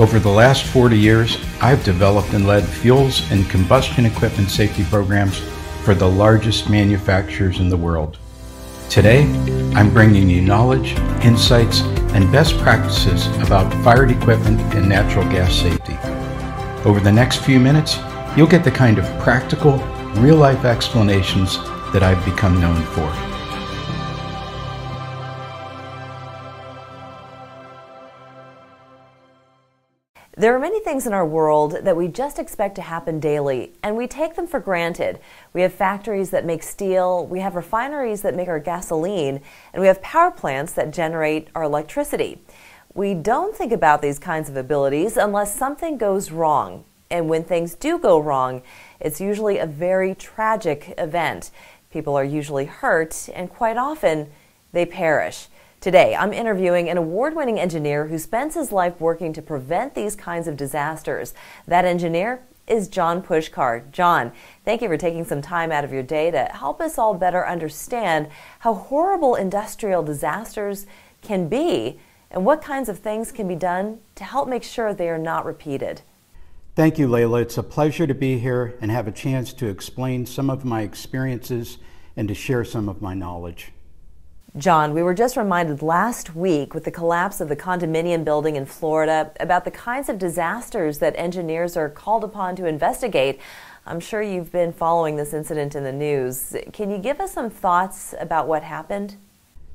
Over the last 40 years, I've developed and led fuels and combustion equipment safety programs for the largest manufacturers in the world. Today, I'm bringing you knowledge, insights, and best practices about fired equipment and natural gas safety. Over the next few minutes, you'll get the kind of practical, real-life explanations that I've become known for. There are many things in our world that we just expect to happen daily, and we take them for granted. We have factories that make steel, we have refineries that make our gasoline, and we have power plants that generate our electricity. We don't think about these kinds of abilities unless something goes wrong. And when things do go wrong, it's usually a very tragic event. People are usually hurt, and quite often, they perish. Today, I'm interviewing an award winning engineer who spends his life working to prevent these kinds of disasters. That engineer is John Puskar. John, thank you for taking some time out of your day to help us all better understand how horrible industrial disasters can be and what kinds of things can be done to help make sure they are not repeated. Thank you, Layla. It's a pleasure to be here and have a chance to explain some of my experiences and to share some of my knowledge. John, we were just reminded last week with the collapse of the condominium building in Florida about the kinds of disasters that engineers are called upon to investigate. I'm sure you've been following this incident in the news. Can you give us some thoughts about what happened?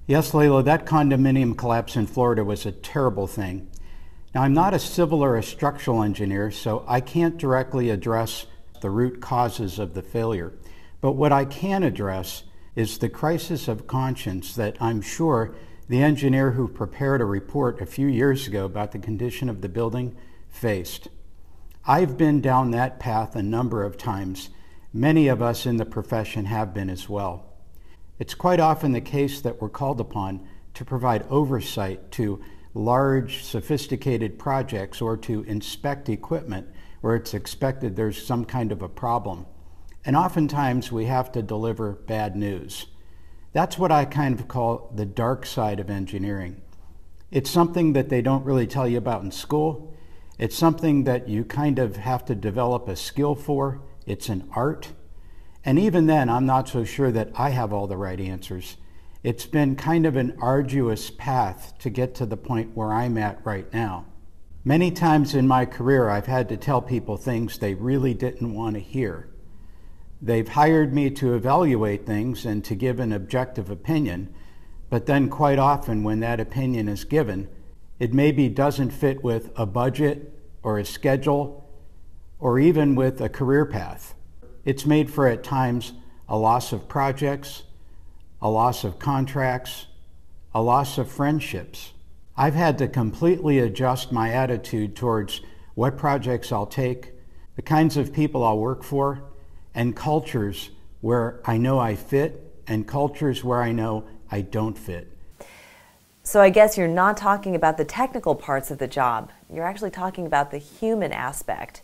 Yes, Layla, that condominium collapse in Florida was a terrible thing. Now, I'm not a civil or a structural engineer, so I can't directly address the root causes of the failure. But what I can address is the crisis of conscience that I'm sure the engineer who prepared a report a few years ago about the condition of the building faced. I've been down that path a number of times. Many of us in the profession have been as well. It's quite often the case that we're called upon to provide oversight to large, sophisticated projects or to inspect equipment where it's expected there's some kind of a problem. And oftentimes we have to deliver bad news. That's what I kind of call the dark side of engineering. It's something that they don't really tell you about in school. It's something that you kind of have to develop a skill for. It's an art. And even then, I'm not so sure that I have all the right answers. It's been kind of an arduous path to get to the point where I'm at right now. Many times in my career, I've had to tell people things they really didn't want to hear. They've hired me to evaluate things and to give an objective opinion, but then quite often when that opinion is given, it maybe doesn't fit with a budget or a schedule or even with a career path. It's made for at times a loss of projects, a loss of contracts, a loss of friendships. I've had to completely adjust my attitude towards what projects I'll take, the kinds of people I'll work for, and cultures where I know I fit and cultures where I know I don't fit. So I guess you're not talking about the technical parts of the job. You're actually talking about the human aspect.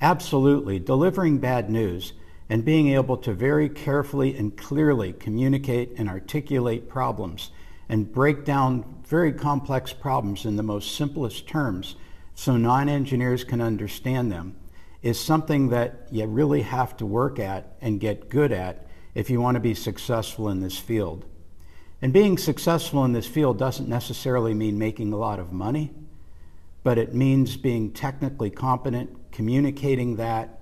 Absolutely. Delivering bad news and being able to very carefully and clearly communicate and articulate problems and break down very complex problems in the most simplest terms so non-engineers can understand them is something that you really have to work at and get good at if you want to be successful in this field. And being successful in this field doesn't necessarily mean making a lot of money, but it means being technically competent, communicating that,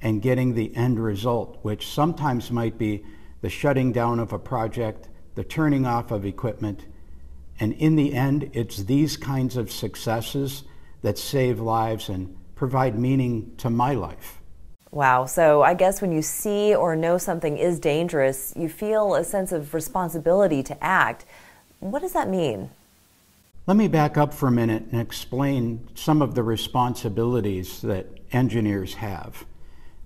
and getting the end result, which sometimes might be the shutting down of a project, the turning off of equipment. And in the end, it's these kinds of successes that save lives and provide meaning to my life. Wow. So I guess when you see or know something is dangerous, you feel a sense of responsibility to act. What does that mean? Let me back up for a minute and explain some of the responsibilities that engineers have.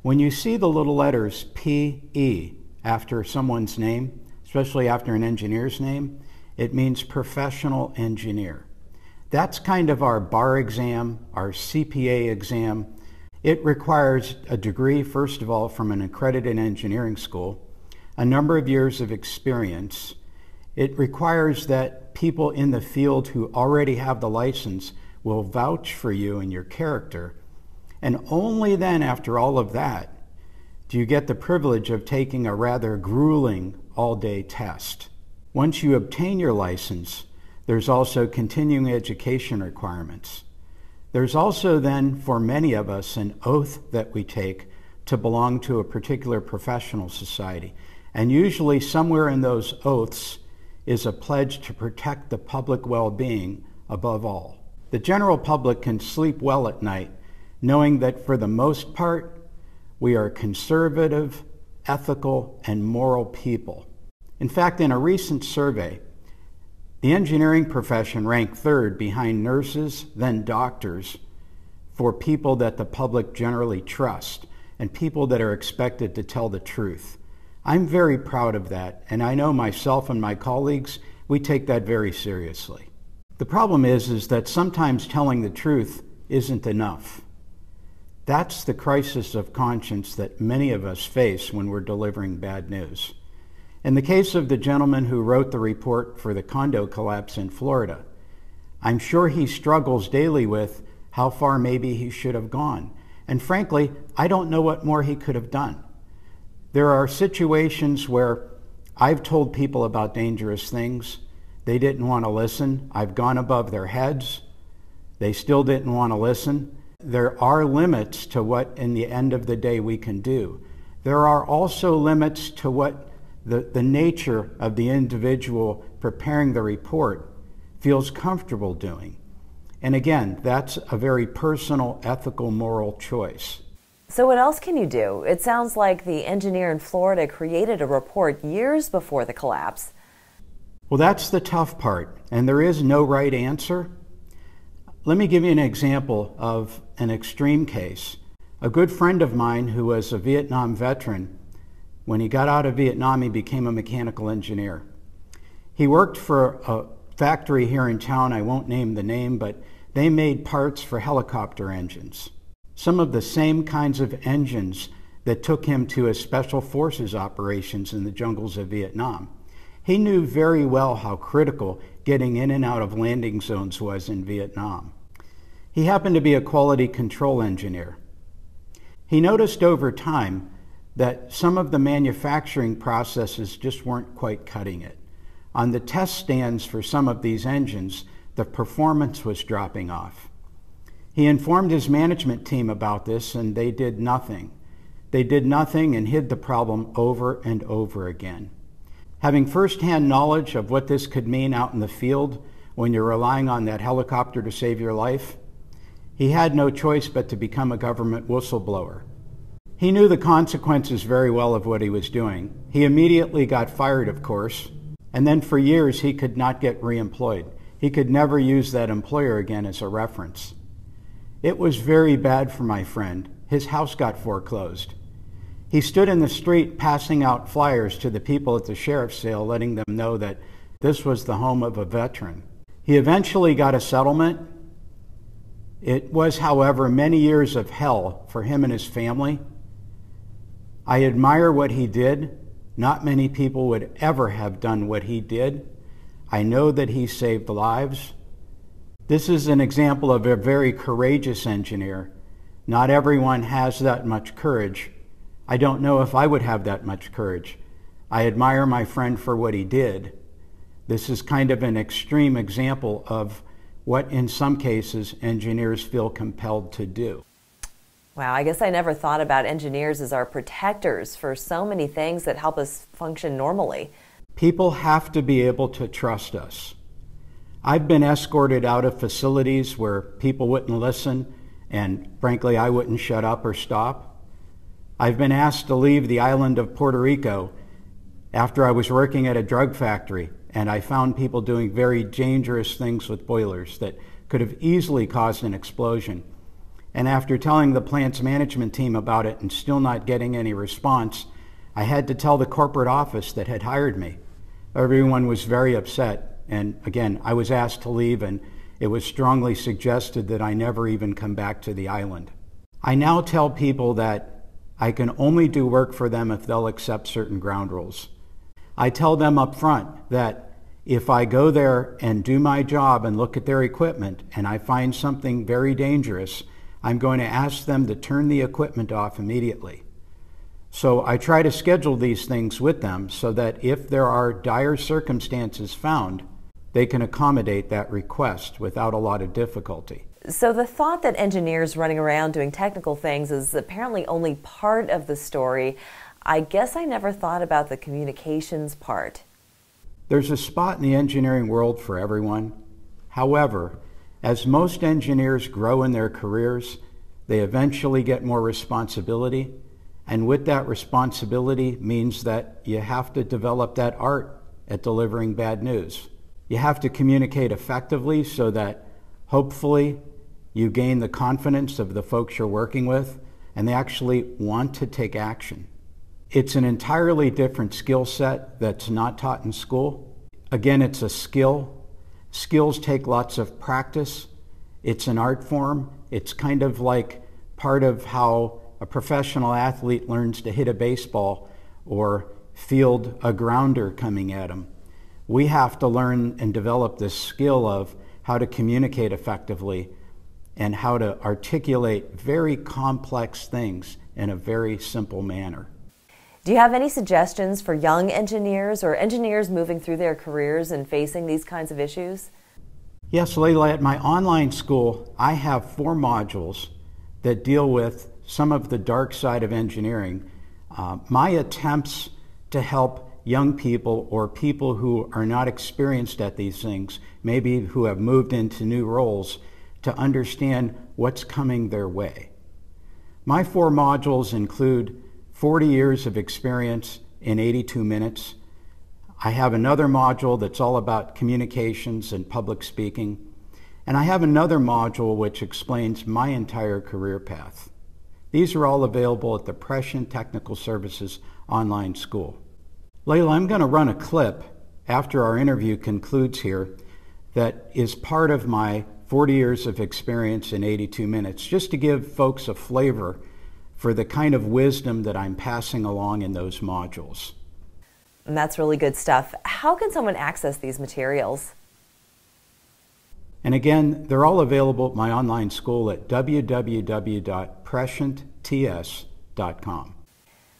When you see the little letters PE after someone's name, especially after an engineer's name, it means professional engineer. That's kind of our bar exam, our CPA exam. It requires a degree, first of all, from an accredited engineering school, a number of years of experience. It requires that people in the field who already have the license will vouch for you and your character. And only then, after all of that, do you get the privilege of taking a rather grueling all day test. Once you obtain your license, there's also continuing education requirements. There's also then, for many of us, an oath that we take to belong to a particular professional society. And usually, somewhere in those oaths is a pledge to protect the public well being above all. The general public can sleep well at night knowing that for the most part, we are conservative, ethical, and moral people. In fact, in a recent survey, the engineering profession ranked third behind nurses, then doctors, for people that the public generally trust and people that are expected to tell the truth. I'm very proud of that, and I know myself and my colleagues, we take that very seriously. The problem is, is that sometimes telling the truth isn't enough. That's the crisis of conscience that many of us face when we're delivering bad news. In the case of the gentleman who wrote the report for the condo collapse in Florida, I'm sure he struggles daily with how far maybe he should have gone. And frankly, I don't know what more he could have done. There are situations where I've told people about dangerous things. They didn't want to listen. I've gone above their heads. They still didn't want to listen. There are limits to what, in the end of the day, we can do. There are also limits to what the, the nature of the individual preparing the report feels comfortable doing. And again, that's a very personal, ethical, moral choice. So, what else can you do? It sounds like the engineer in Florida created a report years before the collapse. Well, that's the tough part, and there is no right answer. Let me give you an example of an extreme case. A good friend of mine who was a Vietnam veteran when he got out of Vietnam, he became a mechanical engineer. He worked for a factory here in town, I won't name the name, but they made parts for helicopter engines. Some of the same kinds of engines that took him to his special forces operations in the jungles of Vietnam. He knew very well how critical getting in and out of landing zones was in Vietnam. He happened to be a quality control engineer. He noticed over time that some of the manufacturing processes just weren't quite cutting it. On the test stands for some of these engines, the performance was dropping off. He informed his management team about this, and they did nothing. They did nothing and hid the problem over and over again. Having firsthand knowledge of what this could mean out in the field when you're relying on that helicopter to save your life, he had no choice but to become a government whistleblower. He knew the consequences very well of what he was doing. He immediately got fired, of course, and then for years he could not get reemployed. He could never use that employer again as a reference. It was very bad for my friend. His house got foreclosed. He stood in the street passing out flyers to the people at the sheriff's sale, letting them know that this was the home of a veteran. He eventually got a settlement. It was, however, many years of hell for him and his family. I admire what he did. Not many people would ever have done what he did. I know that he saved lives. This is an example of a very courageous engineer. Not everyone has that much courage. I don't know if I would have that much courage. I admire my friend for what he did. This is kind of an extreme example of what, in some cases, engineers feel compelled to do. Wow, I guess I never thought about engineers as our protectors for so many things that help us function normally. People have to be able to trust us. I've been escorted out of facilities where people wouldn't listen, and frankly, I wouldn't shut up or stop. I've been asked to leave the island of Puerto Rico after I was working at a drug factory, and I found people doing very dangerous things with boilers that could have easily caused an explosion. And after telling the plant's management team about it and still not getting any response, I had to tell the corporate office that had hired me. Everyone was very upset. And again, I was asked to leave, and it was strongly suggested that I never even come back to the island. I now tell people that I can only do work for them if they'll accept certain ground rules. I tell them up front that If I go there and do my job and look at their equipment and I find something very dangerous, I'm going to ask them to turn the equipment off immediately. So I try to schedule these things with them so that if there are dire circumstances found, they can accommodate that request without a lot of difficulty. So, the thought that engineers running around doing technical things is apparently only part of the story. I guess I never thought about the communications part. There's a spot in the engineering world for everyone. However, as most engineers grow in their careers, they eventually get more responsibility. And with that responsibility means that you have to develop that art at delivering bad news. You have to communicate effectively so that hopefully you gain the confidence of the folks you're working with and they actually want to take action. It's an entirely different skill set that's not taught in school. Again, it's a skill. Skills take lots of practice. It's an art form. It's kind of like part of how a professional athlete learns to hit a baseball or field a grounder coming at him we have to learn and develop this skill of how to communicate effectively and how to articulate very complex things in a very simple manner. Do you have any suggestions for young engineers or engineers moving through their careers and facing these kinds of issues? Yes, Layla, at my online school, I have four modules that deal with some of the dark side of engineering. Uh, my attempts to help young people or people who are not experienced at these things, maybe who have moved into new roles, to understand what's coming their way. My four modules include 40 years of experience in 82 minutes. I have another module that's all about communications and public speaking. And I have another module which explains my entire career path. These are all available at the Prescient Technical Services online school. Layla, I'm going to run a clip after our interview concludes here that is part of my 40 years of experience in 82 minutes, just to give folks a flavor for the kind of wisdom that I'm passing along in those modules. And that's really good stuff. How can someone access these materials? And again, they're all available at my online school at www.prescientts.com.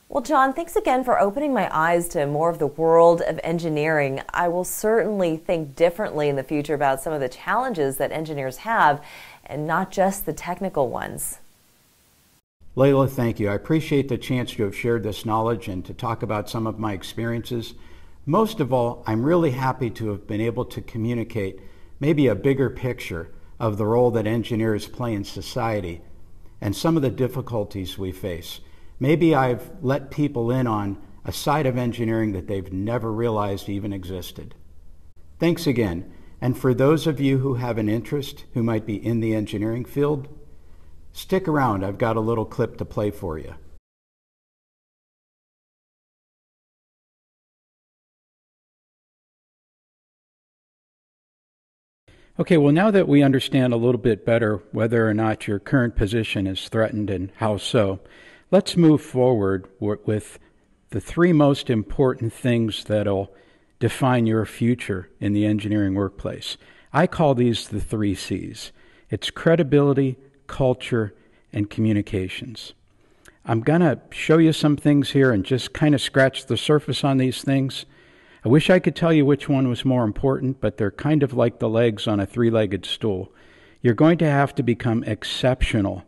Well, John, thanks again for opening my eyes to more of the world of engineering. I will certainly think differently in the future about some of the challenges that engineers have and not just the technical ones. Layla, thank you. I appreciate the chance to have shared this knowledge and to talk about some of my experiences. Most of all, I'm really happy to have been able to communicate maybe a bigger picture of the role that engineers play in society and some of the difficulties we face. Maybe I've let people in on a side of engineering that they've never realized even existed. Thanks again. And for those of you who have an interest, who might be in the engineering field, stick around. I've got a little clip to play for you. Okay, well, now that we understand a little bit better whether or not your current position is threatened and how so, Let's move forward with the three most important things that'll define your future in the engineering workplace. I call these the three C's it's credibility, culture, and communications. I'm going to show you some things here and just kind of scratch the surface on these things. I wish I could tell you which one was more important, but they're kind of like the legs on a three legged stool. You're going to have to become exceptional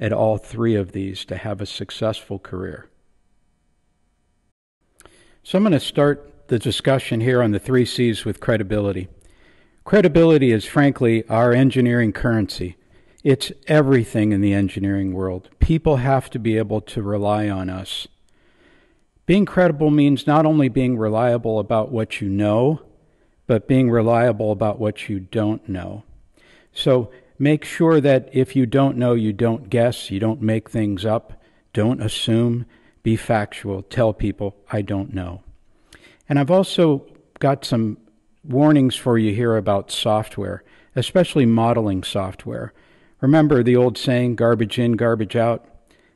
at all three of these to have a successful career. So I'm going to start the discussion here on the three C's with credibility. Credibility is frankly our engineering currency. It's everything in the engineering world. People have to be able to rely on us. Being credible means not only being reliable about what you know, but being reliable about what you don't know. So Make sure that if you don't know, you don't guess, you don't make things up, don't assume, be factual, tell people, I don't know. And I've also got some warnings for you here about software, especially modeling software. Remember the old saying, garbage in, garbage out?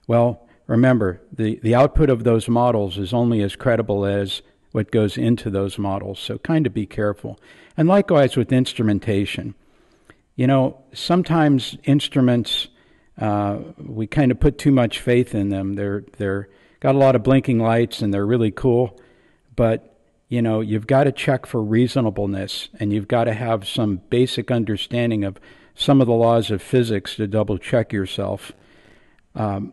Well, remember, the, the output of those models is only as credible as what goes into those models. So kind of be careful. And likewise with instrumentation. You know, sometimes instruments uh, we kind of put too much faith in them. They're they're got a lot of blinking lights and they're really cool, but you know you've got to check for reasonableness and you've got to have some basic understanding of some of the laws of physics to double check yourself. Um,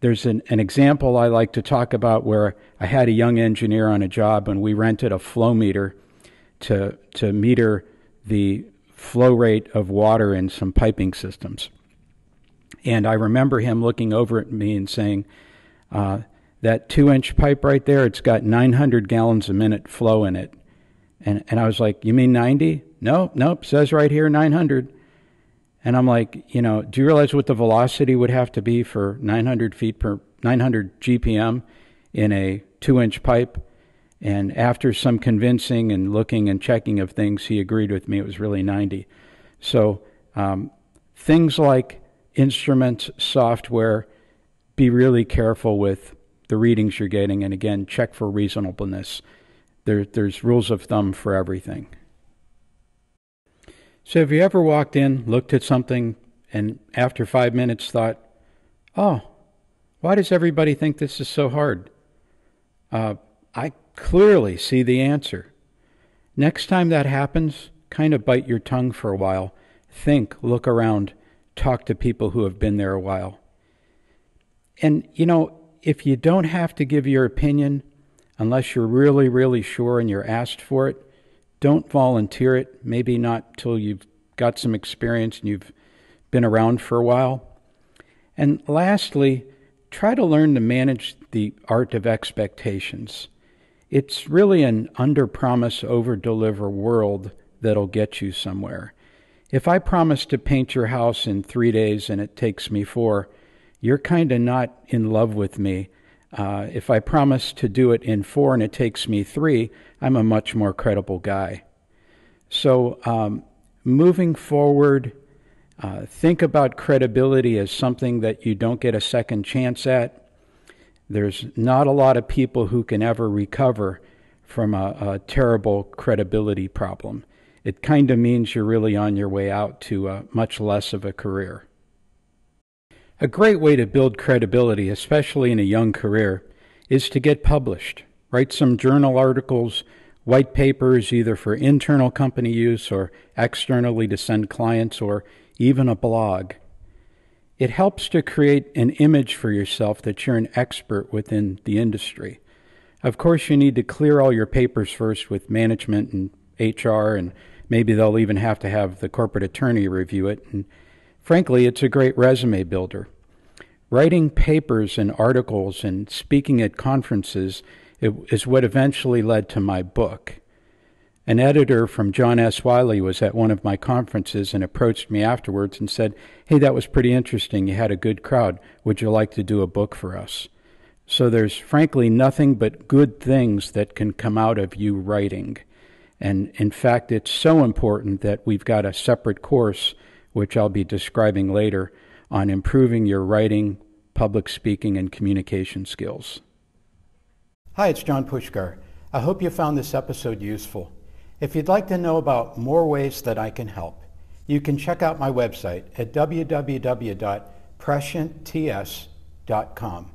there's an, an example I like to talk about where I had a young engineer on a job and we rented a flow meter to, to meter the flow rate of water in some piping systems. And I remember him looking over at me and saying, uh, That two inch pipe right there, it's got 900 gallons a minute flow in it. And, and I was like, You mean 90? No, nope, says right here 900. And I'm like, you know, do you realize what the velocity would have to be for 900 feet per 900 GPM in a two inch pipe? And after some convincing and looking and checking of things, he agreed with me it was really 90. So um, things like instruments, software, be really careful with the readings you're getting. And again, check for reasonableness. There, there's rules of thumb for everything. So, have you ever walked in, looked at something, and after five minutes thought, oh, why does everybody think this is so hard? Uh, I clearly see the answer. Next time that happens, kind of bite your tongue for a while. Think, look around, talk to people who have been there a while. And, you know, if you don't have to give your opinion unless you're really, really sure and you're asked for it, don't volunteer it, maybe not till you've got some experience and you've been around for a while. And lastly, try to learn to manage the art of expectations. It's really an under promise, over deliver world that'll get you somewhere. If I promise to paint your house in three days and it takes me four, you're kind of not in love with me. Uh, if I promise to do it in four and it takes me three, I'm a much more credible guy. So, um, moving forward, uh, think about credibility as something that you don't get a second chance at. There's not a lot of people who can ever recover from a, a terrible credibility problem. It kind of means you're really on your way out to a much less of a career. A great way to build credibility, especially in a young career, is to get published. Write some journal articles, white papers, either for internal company use or externally to send clients, or even a blog. It helps to create an image for yourself that you're an expert within the industry. Of course, you need to clear all your papers first with management and HR, and maybe they'll even have to have the corporate attorney review it. And frankly, it's a great resume builder. Writing papers and articles and speaking at conferences is what eventually led to my book. An editor from John S. Wiley was at one of my conferences and approached me afterwards and said, Hey, that was pretty interesting. You had a good crowd. Would you like to do a book for us? So there's frankly nothing but good things that can come out of you writing. And in fact, it's so important that we've got a separate course, which I'll be describing later, on improving your writing, public speaking, and communication skills. Hi, it's John Puskar. I hope you found this episode useful. If you'd like to know about more ways that I can help, you can check out my website at www.prescientts.com.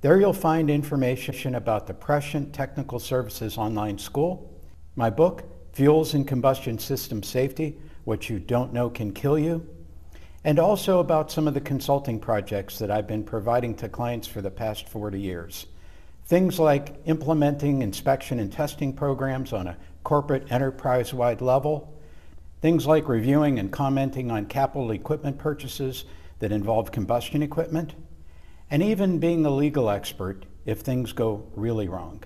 There you'll find information about the Prescient Technical Services Online School, my book, Fuels and Combustion System Safety, What You Don't Know Can Kill You, and also about some of the consulting projects that I've been providing to clients for the past 40 years. Things like implementing inspection and testing programs on a corporate enterprise-wide level, things like reviewing and commenting on capital equipment purchases that involve combustion equipment, and even being a legal expert if things go really wrong.